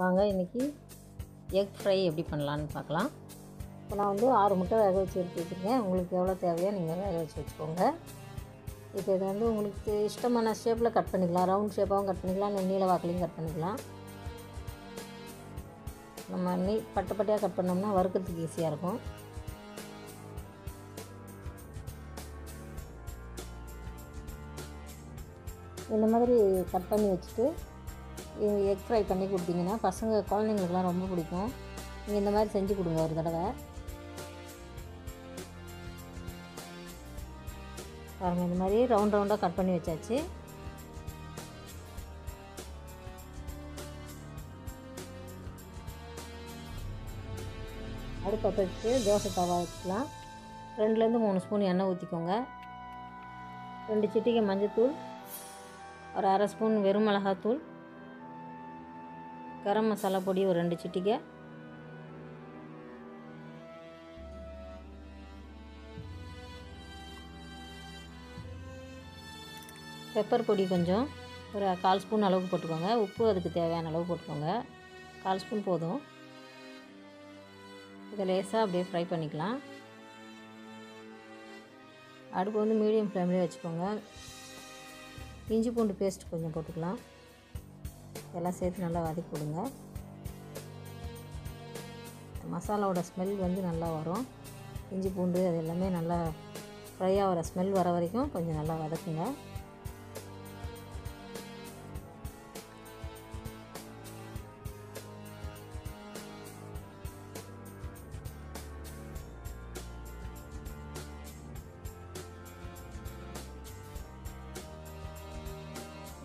வாங்க இன்றைக்கி egg fry எப்படி பண்ணலான்னு பார்க்கலாம். இப்போ நான் வந்து ஆறு முட்டை வேக வச்சு எடுத்து வச்சுருக்கேன். உங்களுக்கு எவ்வளோ தேவையோ நீங்கள் வேக வச்சு வச்சுக்கோங்க. இப்போ இதை வந்து உங்களுக்கு இஷ்டமான ஷேப்பில் கட் பண்ணிக்கலாம். ரவுண்ட் ஷேப்பாகவும் கட் பண்ணிக்கலாம். இல்லை நீள வாக்கிலையும் கட் பண்ணிக்கலாம். நம்ம நீ பட்டை பட்டையாக கட் பண்ணோம்னா வறுக்கிறதுக்கு ஈஸியாக இருக்கும். இந்த மாதிரி கட் பண்ணி வச்சுட்டு எக் ஃப்ரை பண்ணி கொடுத்தீங்கன்னா பசங்க குழந்தைங்களுக்குலாம் ரொம்ப பிடிக்கும். நீங்கள் இந்த மாதிரி செஞ்சு கொடுங்க ஒரு தடவை. பாருங்கள் இந்த மாதிரி ரவுண்ட் ரவுண்டாக கட் பண்ணி வச்சாச்சு. அடுப்பை வச்சு தோசை தவா வச்சுக்கலாம். ரெண்டுலேருந்து மூணு ஸ்பூன் எண்ணெய் ஊற்றிக்கோங்க ரெண்டு சிட்டிகை மஞ்சத்தூள் ஒரு அரை ஸ்பூன் வெறும் மிளகாத்தூள். கரம் மசாலா பொடி ஒரு ரெண்டு சிட்டிக்கை பெப்பர் பொடி கொஞ்சம். ஒரு கால் ஸ்பூன் அளவுக்கு போட்டுக்கோங்க. உப்பு அதுக்கு தேவையான அளவு போட்டுக்கோங்க. கால் ஸ்பூன் போதும். இதை லேசாக அப்படியே ஃப்ரை பண்ணிக்கலாம். அடுப்பு வந்து மீடியம் ஃப்ளேம்லேயே வச்சுக்கோங்க. இஞ்சி பூண்டு பேஸ்ட் கொஞ்சம் போட்டுக்கலாம். எல்லாம் சேர்த்து நல்லா வதக்கி கொடுங்க மசாலாவோட ஸ்மெல் வந்து நல்லா வரும். இஞ்சி பூண்டு அது எல்லாமே நல்லா ஃப்ரை ஆகிற ஸ்மெல் வர வரைக்கும் கொஞ்சம் நல்லா வதக்குங்க.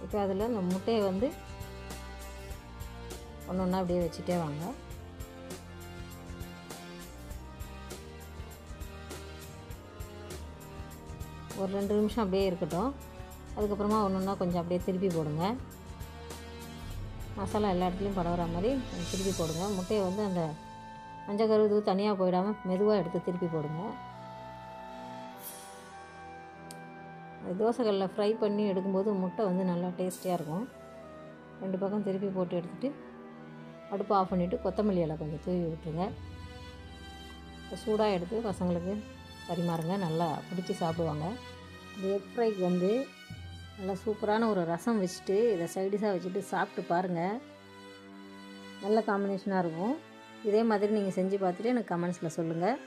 இப்போ அதில் இந்த முட்டையை வந்து ஒன்று ஒன்றா அப்படியே வச்சுட்டே வாங்க. ஒரு ரெண்டு நிமிஷம் அப்படியே இருக்கட்டும். அதுக்கப்புறமா ஒன்று ஒன்றா கொஞ்சம் அப்படியே திருப்பி போடுங்க. மசாலா எல்லா இடத்துலையும் பரவுற மாதிரி கொஞ்சம் திருப்பி போடுங்க. முட்டையை வந்து அந்த மஞ்சள் கருது தனியாக போயிடாமல் மெதுவாக எடுத்து திருப்பி போடுங்க. தோசைகளில் ஃப்ரை பண்ணி எடுக்கும்போது முட்டை வந்து நல்லா டேஸ்டியாக இருக்கும். ரெண்டு பக்கம் திருப்பி போட்டு எடுத்துகிட்டு அடுப்பு ஆஃப் பண்ணிவிட்டு கொத்தமல்லி இலை கொஞ்சம் தூவி விட்டுருங்க. சூடாக எடுத்து பசங்களுக்கு பரிமாறுங்க. நல்லா பிடிச்சி சாப்பிடுவாங்க. இந்த எக் ஃப்ரைக்கு வந்து நல்லா சூப்பரான ஒரு ரசம் வச்சுட்டு இதை சைடிஷாக வச்சுட்டு சாப்பிட்டு பாருங்கள் நல்ல காம்பினேஷனாக இருக்கும். இதே மாதிரி நீங்கள் செஞ்சு பார்த்துட்டு எனக்கு கமெண்ட்ஸில் சொல்லுங்கள்